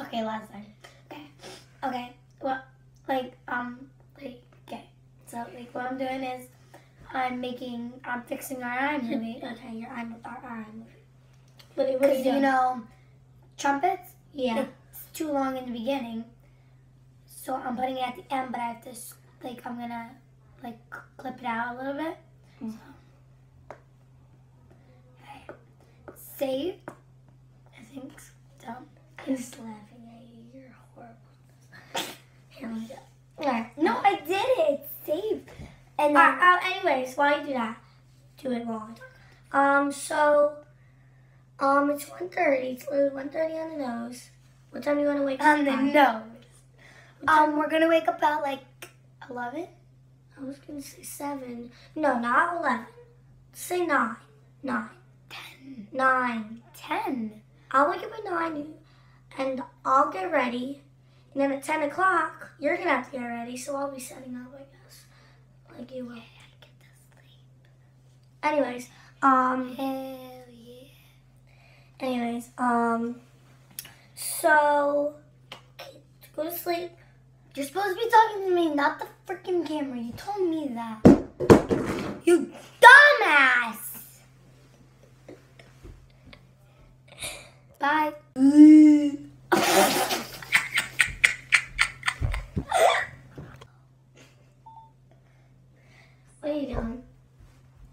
Okay, last time. Okay. Okay. Well, like, um, like, okay. So, like, what I'm doing is I'm making, I'm fixing our iMovie. Okay, your eye, our eye movie. But it What are was, you you know, trumpets, Yeah. it's too long in the beginning. So I'm putting it at the end, but I have to, like, I'm gonna, like, clip it out a little bit. Mm. So. Okay. Save. I think so. I'm just laughing at you. You're horrible. Here we go. Alright. No, I did it. It's saved. And Uh, then, uh, anyways, while you do that, do it talk. Um, so, um, it's 1.30. It's literally 1.30 on the nose. What time do you want to wake up? on the nose. Um, we're gonna wake up at like eleven. I was going to say 7. No, not 11. Say 9. 9. Ten. 9. Ten. I'll wake up at 9 and I'll get ready. And then at 10 o'clock, you're going to have to get ready, so I'll be setting up, I guess. Like you will. Anyways, um, Hell yeah. anyways, um, so, go to sleep. You're supposed to be talking to me, not the freaking camera. You told me that. You dumbass. Bye. What are you doing?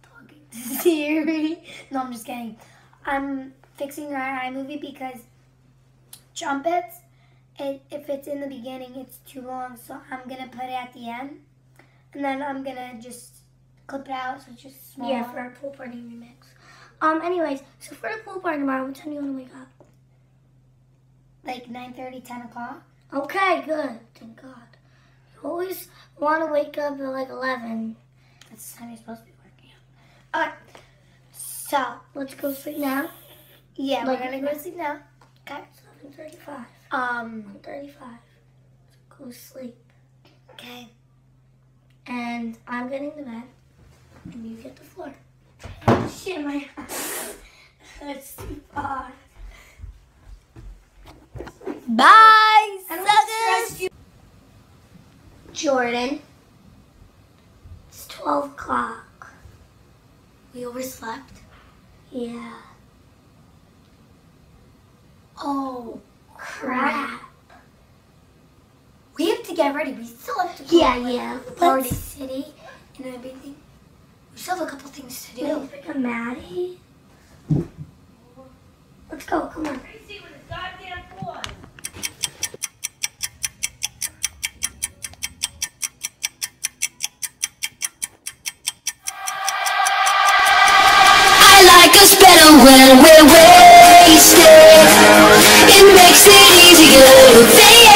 talking to Siri. No, I'm just kidding. I'm fixing our iMovie because trumpets, it, if it's in the beginning, it's too long. So I'm going to put it at the end. And then I'm going to just clip it out so it's just small. Yeah, for our pool party remix. Um, anyways, so for the pool party tomorrow, what time do you want to wake up? like 9.30, 10 o'clock. Okay, good. Thank God. You always want to wake up at like 11. That's the time you're supposed to be working out. Alright. So, Let's go sleep now. yeah, Like- we're to go sleep now. Okay. 7.35. Um, 1.35. Go sleep. okay. And I'm getting the bed. And you get the floor. Shit, my That's too far. Bye, suckers. Jordan. It's 12 o'clock. We overslept. Yeah. Oh, Crap. we have to get ready. We still have to go Yeah, like, yeah. Party Let's, City and everything. We still have a couple things to do. wait, Maddie. Let's go. Come on. Makes it easier think.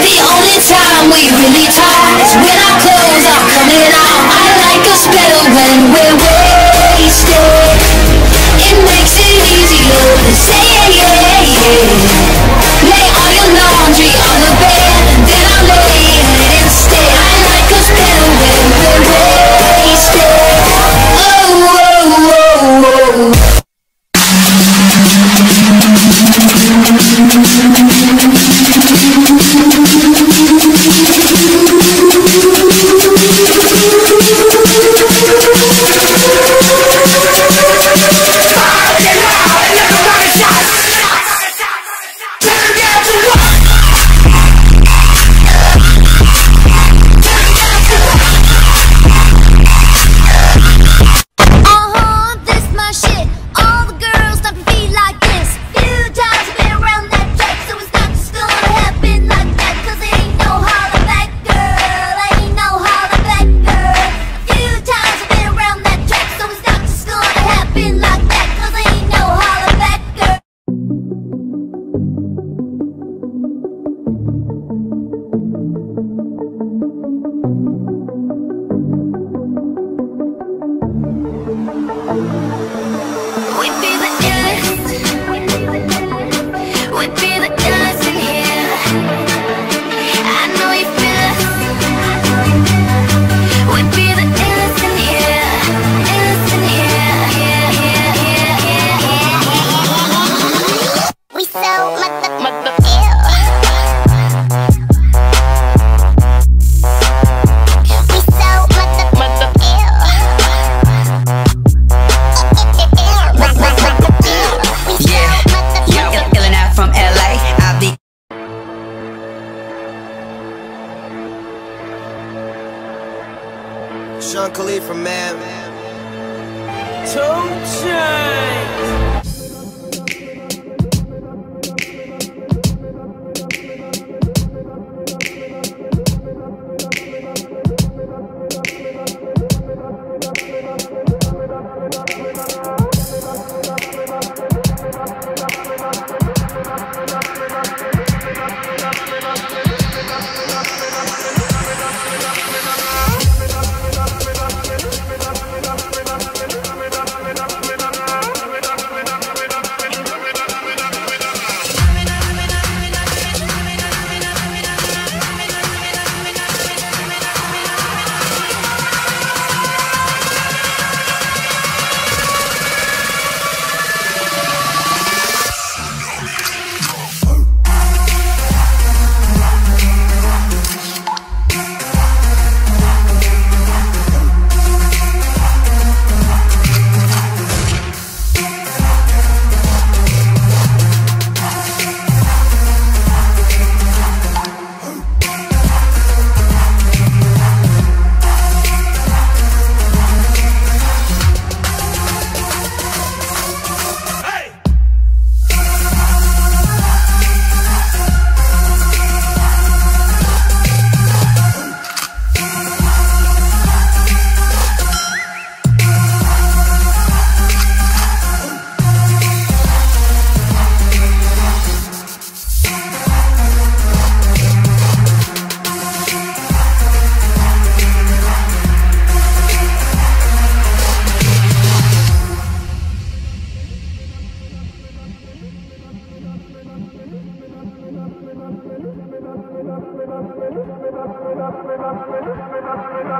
The only time we really talk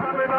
Put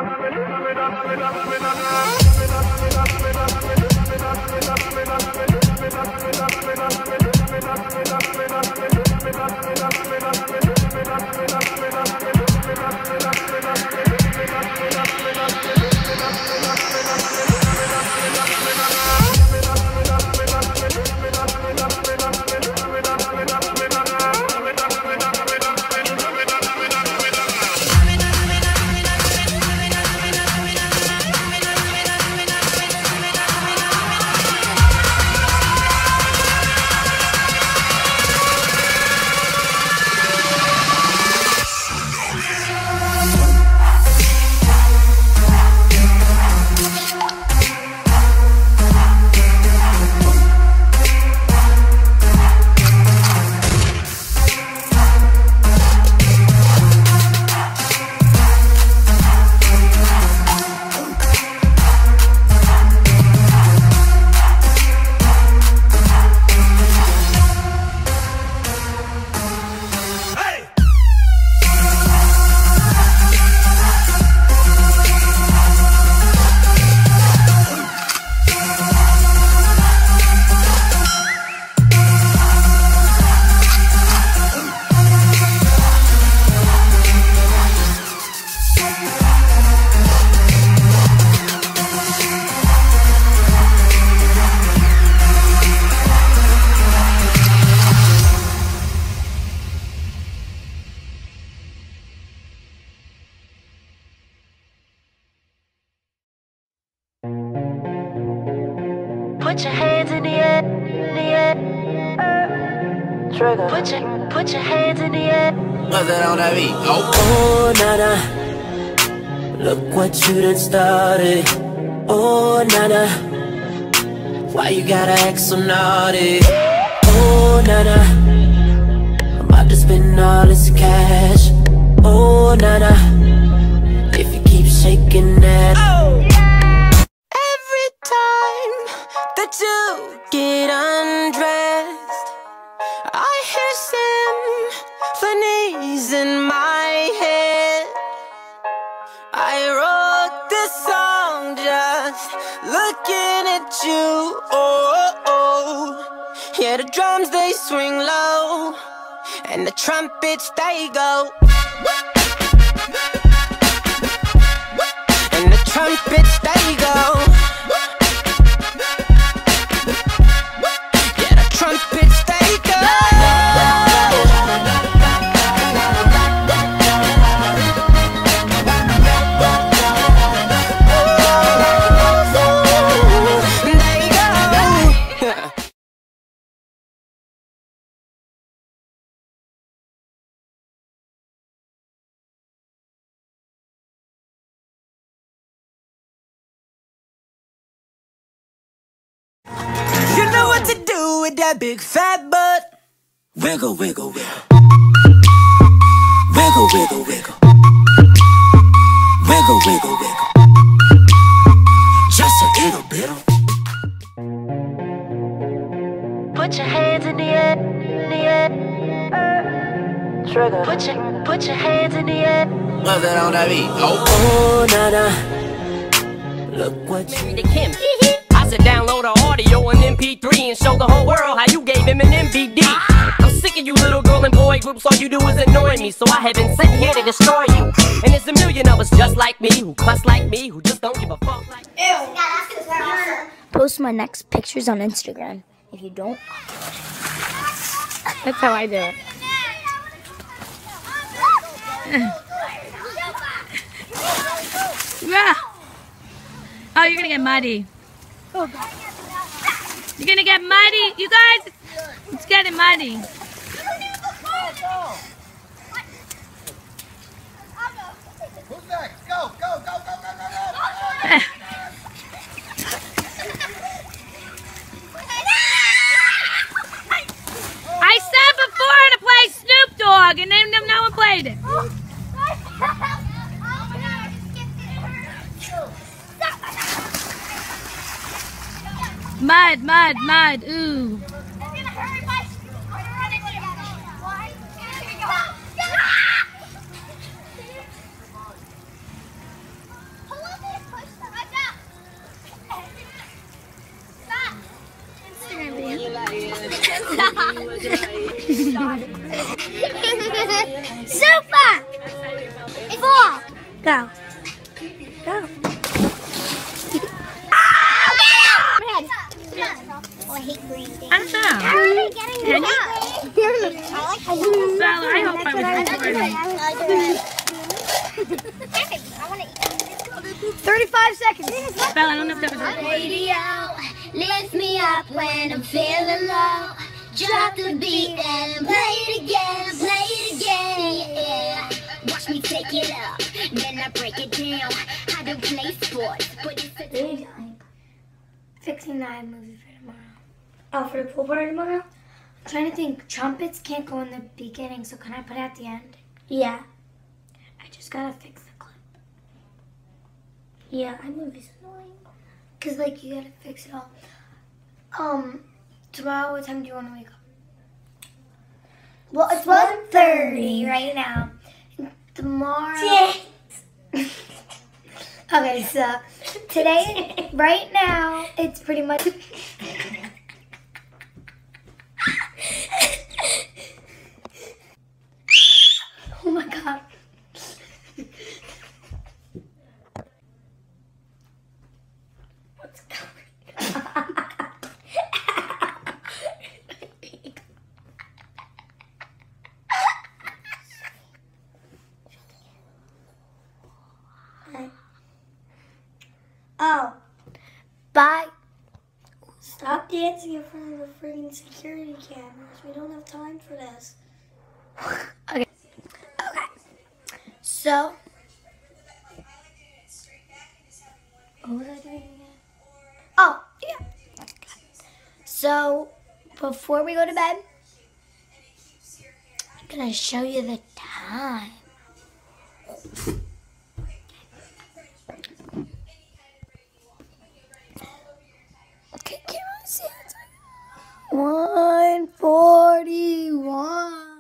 Trigger. Put your, put your hands in the air. What's that on that beat? Oh. Oh, Nana, look what you done started. Oh, Nana, why you gotta act so naughty? Oh, Nana, I'm about to spend all this cash. Oh, Nana, if you keep shaking that. Oh, Every time that you get undressed, in my head. I wrote this song just looking at you. Oh, oh, yeah, the drums they swing low, and the trumpets they go. And the trumpets they go. With that big fat butt. Wiggle, wiggle, wiggle. Wiggle, wiggle, wiggle. Wiggle, wiggle, wiggle. Just a little bit. Put your hands in the air, in the air. Trigger. Put your, put your hands in the air. What's that on that beat? Oh. Oh, na na. Look what you to Kim. I said download the audio on MP3 and show the whole world how you gave him an MVD. I'm sick of you little girl and boy groups, all you do is annoy me. So I have been sent here to destroy you. And there's a million of us just like me, who cuss like me, who just don't give a fuck like Post my next pictures on Instagram. If you don't, That's how I do it. Yeah. Oh, you're gonna get muddy. You're gonna get muddy. You guys, it's getting muddy. Who's next? Go, go, go, go, go, go, go. I said before to play Snoop Dogg, and then no one played it. Mud, mud, mud. Ooh. super. Four. Go. Go. Hate green things. I don't know. I'm getting Can? I like Bella, I hope I was recording. I want to eat 35 seconds. Bella, I don't know if that was recording. Radio, lift me up when I'm feeling low. Drop the beat and play it again, play it again, yeah. Watch me take it up, then I break it down. I don't play sports, but it's a daytime. Fixing that movie for tomorrow. Oh, for the pool party tomorrow? I'm trying to think. Trumpets can't go in the beginning, so can I put it at the end? Yeah. I just gotta fix the clip. Yeah, I movie's annoying. Cause like you gotta fix it all. Um, tomorrow what time do you want to wake up? Well, it's 1.30 right now. Tomorrow. okay, so today, right now, it's pretty much. oh my god. What's going Oh, Bye. stop dancing in front of the freaking security cameras. We don't have time for this. Okay. So. What was I doing again? Oh, yeah. So, before we go to bed, I'm going to show you the time.